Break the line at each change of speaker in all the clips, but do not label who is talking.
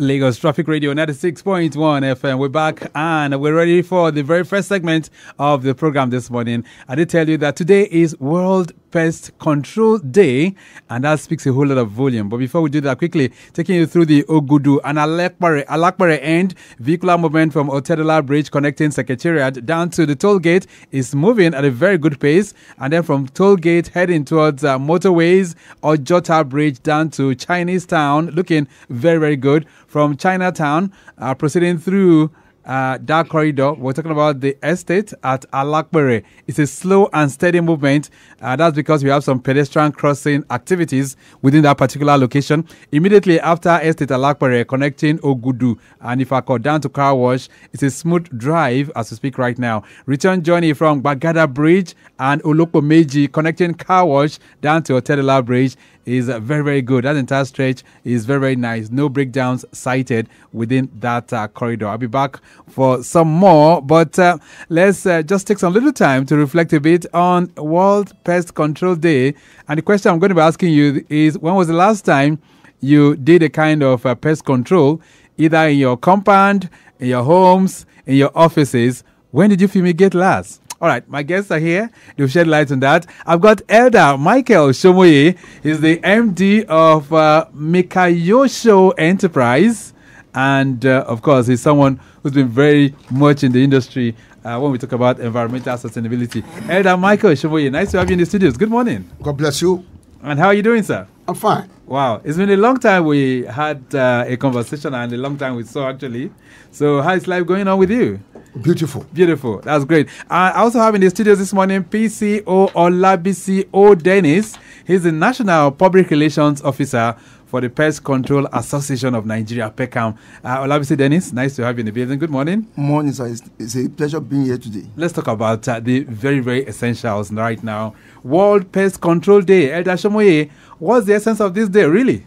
Lagos Traffic Radio 96.1 FM. We're back and we're ready for the very first segment of the program this morning. I did tell you that today is World Pest Control Day, and that speaks a whole lot of volume. But before we do that, quickly taking you through the Ogudu and Alapere, Alapere end vehicular movement from Otedola Bridge connecting Secretariat down to the toll gate is moving at a very good pace, and then from toll gate heading towards uh, motorways Ojota Bridge down to Chinese Town, looking very very good. From Chinatown, uh, proceeding through uh, that corridor. We're talking about the estate at Alapere. It's a slow and steady movement. Uh, that's because we have some pedestrian crossing activities within that particular location. Immediately after estate Alapere, connecting Ogudu and if I go down to Car Wash, it's a smooth drive as we speak right now. Return journey from Bagada Bridge and Olopo connecting Car Wash down to Otedola Bridge is very, very good. That entire stretch is very, very nice. No breakdowns cited within that uh, corridor. I'll be back for some more, but uh, let's uh, just take some little time to reflect a bit on World Pest Control Day. And the question I'm going to be asking you is when was the last time you did a kind of uh, pest control, either in your compound, in your homes, in your offices? When did you fumigate last? All right, my guests are here. They'll shed light on that. I've got Elder Michael Somoye. He's the MD of uh, Michayoshow Enterprise. And uh, of course, he's someone who's been very much in the industry uh, when we talk about environmental sustainability. Elder Michael Somoye, nice to have you in the studios. Good morning.
God bless you.
And how are you doing, sir?
I'm fine.
Wow, it's been a long time we had uh, a conversation and a long time we saw actually. So, how is life going on with you?
Beautiful.
Beautiful. That's great. I also have in the studios this morning PCO Olabisi O. Dennis. He's the National Public Relations Officer for the Pest Control Association of Nigeria, PECAN. Uh, Olabisi Dennis, nice to have you in the building. Good morning.
Morning, sir. It's, it's a pleasure being here today.
Let's talk about uh, the very, very essentials right now. World Pest Control Day. Elder Somoye, what's the essence of this day, really?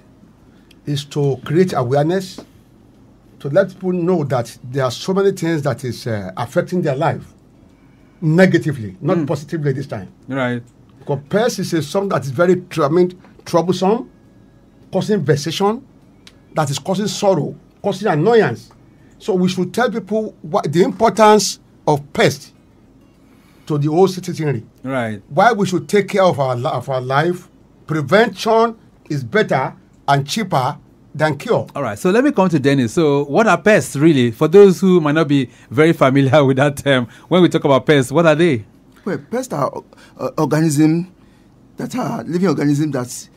Is to create awareness, to let people know that there are so many things that is uh, affecting their life negatively, not
Mm.
positively this time.
Right.
Because pest is a something that is very I mean, troublesome, causing vexation, that is causing sorrow, causing annoyance. So we should tell people what the importance of pest to the whole citizenry.
Right.
Why we should take care of our of our life. Prevention is better and cheaper than cure.
All right, so let me come to Dennis. So, what are pests really? For those who might not be very familiar with that term, when we talk about pests, what are they?
Well, pests are uh, organisms that are living organisms that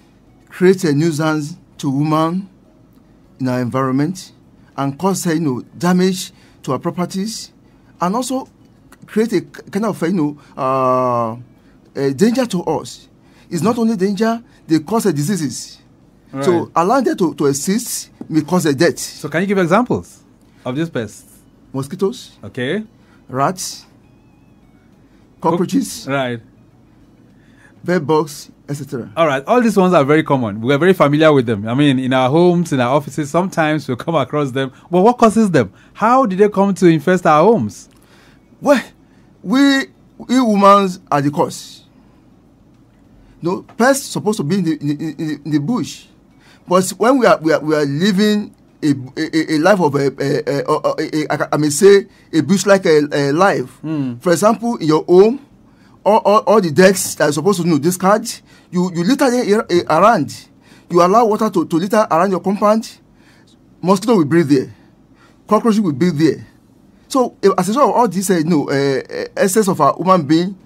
create a nuisance to women in our environment and cause uh, you know damage to our properties and also create a kind of uh, you know uh, a danger to us. It's not only danger; they cause diseases.
Right.
So allowing them to, to exist may cause a death.
So, can you give examples of these pests?
Mosquitoes,
Okay.
rats, cockroaches, oh,
Right.
bed bugs, etc.
All right. All these ones are very common. We are very familiar with them. I mean, in our homes, in our offices, sometimes we come across them. But what causes them? How did they come to infest our homes?
Well, we we humans are the cause. No, pests supposed to be in the, in, the- in, the, in the bush, but when we are we are, we are living a, a, a life of a, a, a, a, a, I may say a bush-like a, a life. For example, in your home, all, all, all the decks that are supposed to you know, discard, you you litter them a- around. You allow water to, to litter around your compound. Mosquito will breathe there. Cockroaches will breathe there. So eh, as a result of all this, uh, you know, uh, uh, excess of our human being,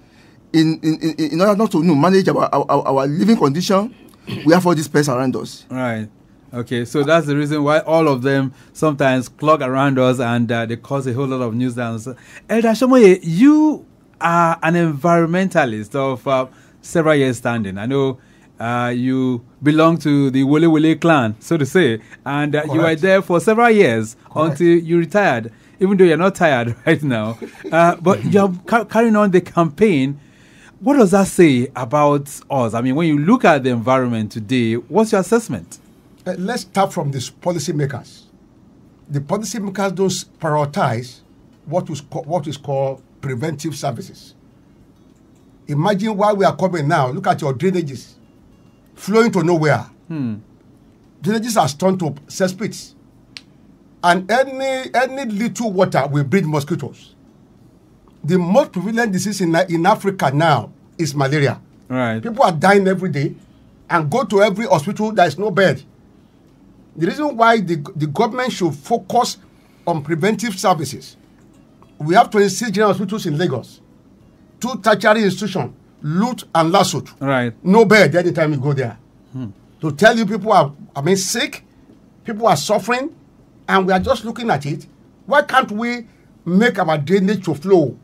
in in, in in order not to you know, manage our, our our living condition, we have all these pests around us.
Right. Okay, so that's the reason why all of them sometimes clog around us and uh, they cause a whole lot of nuisance. Elder Somoye, you are an environmentalist of uh, several years standing. I know uh, you belong to the Wole Wole clan, so to say, and uh, you were there for several years
Correct.
until you retired, even though you're not tired right now. Uh, but you're ca- carrying on the campaign. What does that say about us? I mean, when you look at the environment today, what's your assessment?
Uh, let's start from these policymakers. The policymakers don't prioritize what is, co- what is called preventive services. Imagine why we are coming now. Look at your drainages flowing to nowhere.
Hmm.
Drainages are turned to cesspits. and any any little water will breed mosquitoes. The most prevalent disease in, in Africa now is malaria.
Right.
People are dying every day and go to every hospital, there is no bed. The reason why the, the government should focus on preventive services. We have 26 general hospitals in Lagos, two tertiary institutions, LUTH and LASUTH.
Right.
No bed anytime you go there. Hmm. To tell you people are, I mean, sick, people are suffering, and we are just looking at it. Why can't we make our drainage to flow?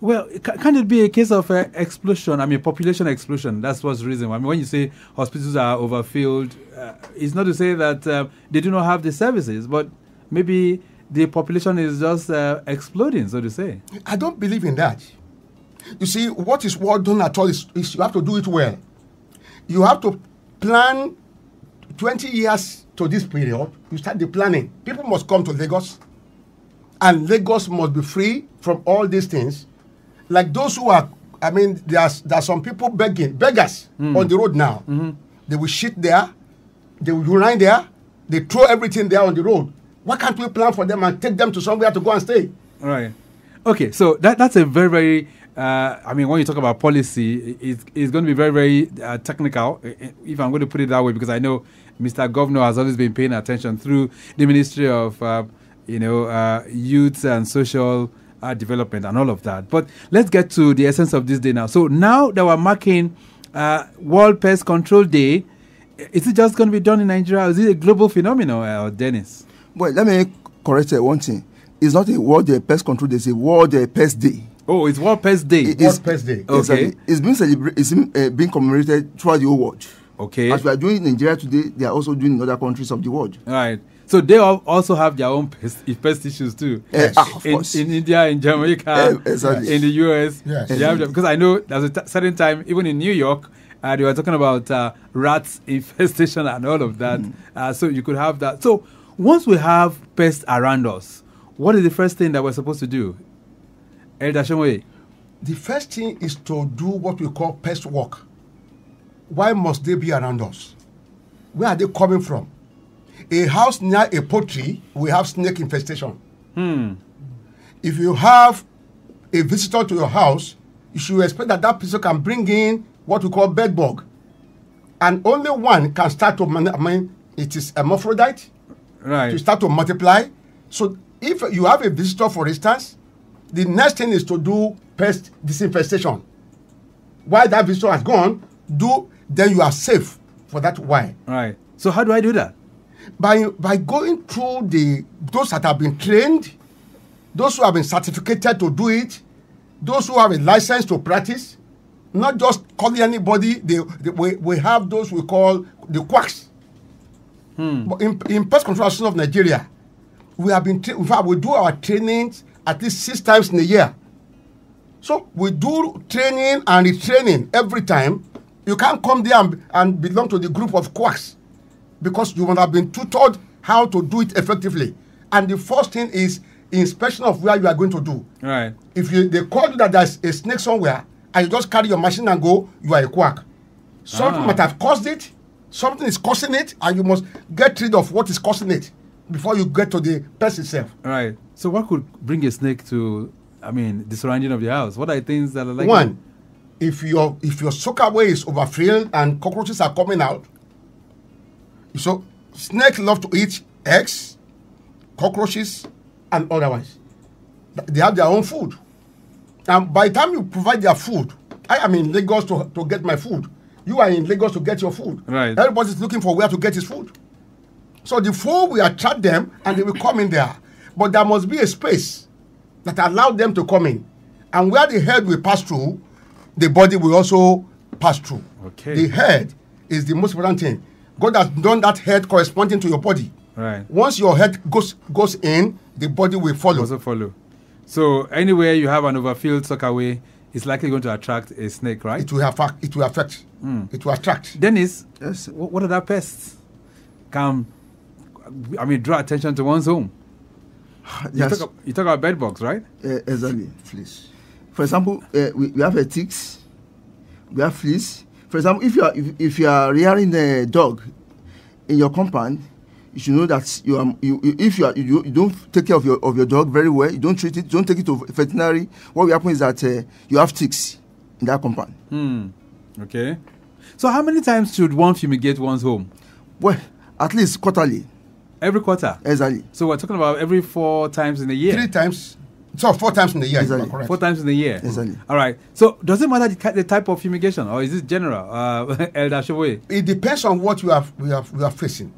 Well, ca- can it be a case of uh, explosion? I mean, population explosion. That's what's the reason. I mean, when you say hospitals are overfilled, uh, it's not to say that uh, they do not have the services, but maybe the population is just uh, exploding, so to say.
I don't believe in that. You see, what is well done at all is, is you have to do it well. You have to plan 20 years to this period. You start the planning. People must come to Lagos, and Lagos must be free from all these things. Like those who are, I mean, there's there are some people begging, beggars on the road now. They will shit there, they will urinate there, they throw everything there on the road. Why can't we plan for them and take them to somewhere to go and stay?
Right. Okay, so that that's a very very. Uh, I mean, when you talk about policy, it's, it's going to be very very uh, technical. If I'm going to put it that way, because I know Mr. Governor has always been paying attention through the Ministry of, uh, you know, uh, Youth and Social uh, Development and all of that. But let's get to the essence of this day now. So now that we're marking uh, World Pest Control Day, is it just going to be done in Nigeria? Or is it a global phenomenon, uh, Dennis?
Well, let me correct uh, one thing. It's not a World uh, Pest Control Day, it's a World uh, Pest Day.
Oh, it's World Pest Day.
It
World Pest Day.
Okay.
Exactly. It's being celebrated, it's been, uh, being commemorated throughout the whole world.
Okay.
As we are doing in Nigeria today, they are also doing in other countries of the world.
Right. So they also have their own pest, pest issues too.
Yes. Ah,
in, in India, in Jamaica,
Eh, exactly.
in the US.
Yes.
they them. Because I know there's a t- certain time, even in New York, uh, they were talking about uh, rats infestation and all of that.
Mm-hmm.
Uh, so you could have that. So once we have pests around us, what is the first thing that we're supposed to do? Elder Somoye.
The first thing is to do what we call pest work. Why must they be around us? Where are they coming from? A house near a poultry will have snake infestation.
Hmm.
If you have a visitor to your house, you should expect that that person can bring in what we call bed bug. And only one can start to, man- I mean, it is hermaphrodite
Right.
to start to multiply. So if you have a visitor, for instance, the next thing is to do pest disinfestation. While that visitor has gone, do then you are safe for that while.
Right. So how do I do that?
By by going through the those that have been trained, those who have been certificated to do it, those who have a license to practice, not just calling anybody. They, they we, we have those we call the quacks. Hmm. But in, in pest control association of Nigeria, we have been in fact we do our trainings at least six times in a year. So we do training and retraining every time. You can't come there and, and belong to the group of quacks because you must have been tutored how to do it effectively. And the first thing is inspection of where you are going to do.
Right.
If you they call you that there's a snake somewhere and you just carry your machine and go, you are a quack. Something
Ah.
might have caused it, something is causing it, and you must get rid of what is causing it before you get to the pest itself.
Right. So what could bring a snake to, I mean, the surrounding of the house? What are the things that are like
One, if your if your soakaway is overfilled and cockroaches are coming out, so snakes love to eat eggs, cockroaches, and otherwise. Th- They have their own food. And by the time you provide their food, I am in Lagos to, to get my food. You are in Lagos to get your food.
Right.
Everybody's looking for where to get his food. So the food will attract them and they will come in there. But there must be a space that allow them to come in. And where the head will pass through, the body will also pass through.
Okay.
The head is the most important thing. God has done that head corresponding to your body.
Right.
Once your head goes goes in, the body will follow.
Also follow. So anywhere you have an overfilled soakaway, it's likely going to attract a snake, right?
It will affect. It will affect. It will attract.
Dennis,
Yes.
wh- what other pests can, I mean, draw attention to one's home? You,
Yes.
talk, you talk about bed bugs, right?
Uh, exactly, fleas. For example, uh, we, we have a ticks, we have fleas. For example, if you are if, if you are rearing a dog in your compound, you should know that you are you, you if you are you, you don't take care of your of your dog very well you don't treat it don't take it to veterinary what will happen is that uh, you have ticks in that compound
Hmm. Okay. So how many times should one fumigate one's home?
well at least quarterly
Every quarter.
exactly
So we're talking about every four times in a year.
Three times, so four times in the year.
Exactly.
correct.
Four times in the year.
Exactly.
All right. So does it matter the, type of fumigation, or is it general? Uh, Elder Somoye?
It depends on what you have we have we are facing.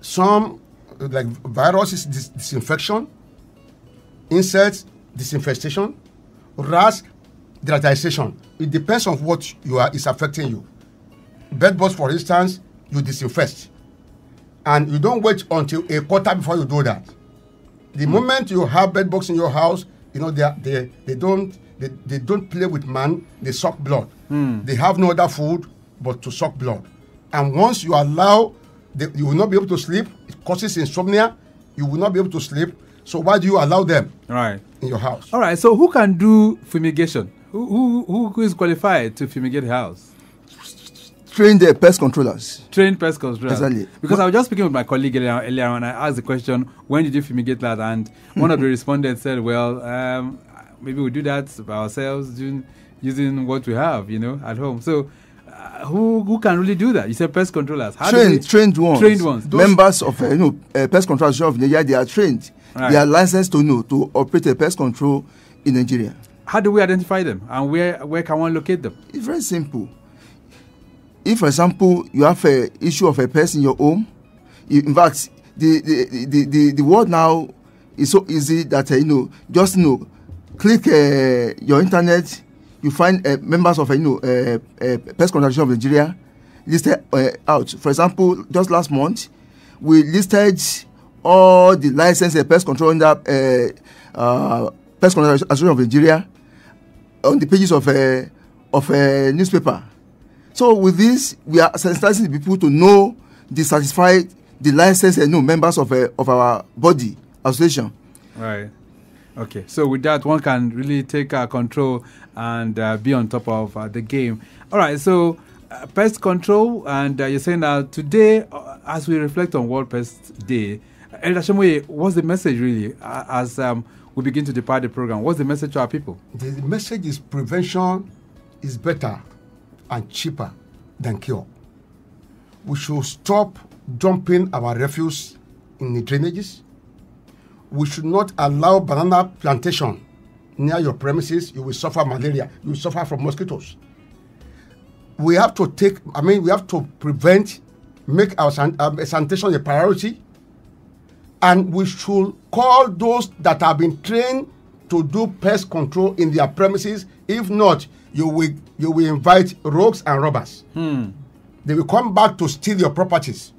Some like viruses dis- disinfection, insects disinfestation, rats deratization. It depends on what you are is affecting you. Bed bugs, for instance, you disinfect, and you don't wait until a quarter before you do that. The hmm. moment you have bed bugs in your house, you know they are, they they don't they, they don't play with man. They suck blood. Hmm. They have no other food but to suck blood. And once you allow, they, you will not be able to sleep. It causes insomnia. You will not be able to sleep. So why do you allow them
Right.
in your house?
All right. So who can do fumigation? Who, who, who- is qualified to fumigate house?
Train the pest controllers
Train pest controllers.
Exactly.
Because I was just speaking with my colleague earlier, earlier and I asked the question, when did you fumigate that? And one of the respondents said, well, um, maybe we do that by ourselves doing, using what we have, you know, at home. So uh, who, who can really do that? You said pest controllers. How
trained trained ones
Trained ones. Those-
members of uh, you know uh, pest control of nigeria they are trained
Right.
they are licensed to you know to operate a pest control in nigeria
How do we identify them? And where, where can one locate them?
it's very simple if for example you have a issue of a pest in your home in fact the the, the the the world now is so easy that uh, you know just you know click uh, your internet you find uh, members of uh, you know uh, uh, pest control association of nigeria listed uh, out. For example just last month we listed all the licensed uh, pest control under uh, uh, pest control association of nigeria on the pages of a of a newspaper so with this we are sensitizing people to know the certified the licensed and no members of uh, of our body association
Right. Okay. So with that, one can really take uh, control and uh, be on top of uh, the game. All right. So uh, pest control, and uh, you're saying that today, uh, as we reflect on World Pest Day, Elder Somoye, what's the message really uh, as um, we begin to depart the program? What's the message to our people?
The message is prevention is better and cheaper than cure. We should stop dumping our refuse in the drainages. We should not allow banana plantation near your premises. You will suffer malaria. You will suffer from mosquitoes. We have to take, I mean, we have to prevent, make our um, sanitation a priority and we should call those that have been trained to do pest control in their premises. If not, you will you will invite rogues and robbers. Hmm. They will come back to steal your properties.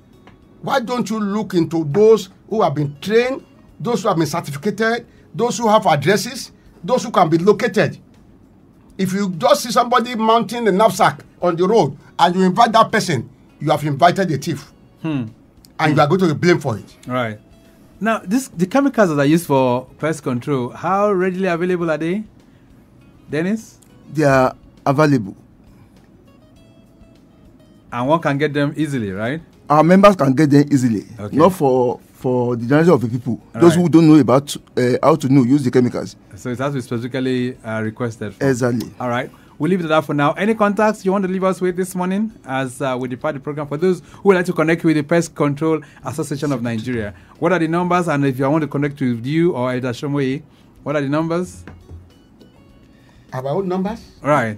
Why don't you look into those who have been trained, those who have been certificated, those who have addresses, those who can be located? If you just see somebody mounting a knapsack on the road and you invite that person, you have invited a thief. Hmm. And you hmm. are going to be blamed for it.
Right. Now, this the chemicals that are used for pest control, how readily available are they? Dennis?
They are available
And one can get them easily, right?
our members can get them easily
Okay.
not for for the generality of the people those who don't know about uh, how to know use the chemicals
So it has to be specifically uh, requested. For.
exactly
All right. We'll leave it at that for now. Any contacts you want to leave us with this morning as uh, we depart the program? For those who would like to connect with the Pest Control Association of Nigeria, what are the numbers? And if you want to connect with you or Elder Somoye, what are the numbers?
Our own numbers?
Right.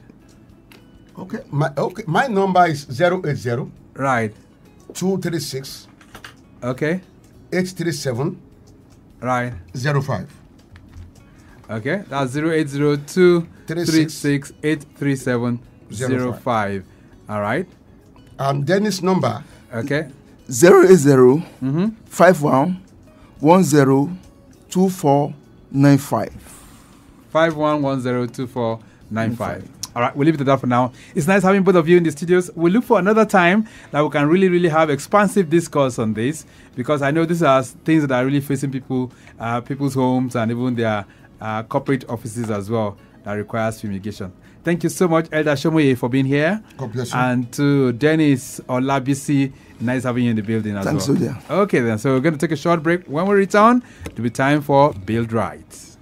Okay. My okay. My number is 080
Right.
236
Okay.
837
Right.
05.
Okay. That's 0802
36
837 All right.
And Dennis number
Okay.
zero eight zero
Mm-hmm.
five one one zero two four nine five.
51102495. All right, we'll leave it at that for now. It's nice having both of you in the studios. We look for another time that we can really, really have expansive discourse on this because I know these are things that are really facing people, uh, people's homes, and even their uh, corporate offices as well. that requires fumigation. Thank you so much, Elder Somoye, for being here.
God bless you.
And to Dennis Olabisi, nice having you in the building as
Thanks,
well.
Odia.
Okay, then. So we're going to take a short break. When we return, it'll be time for Build Right.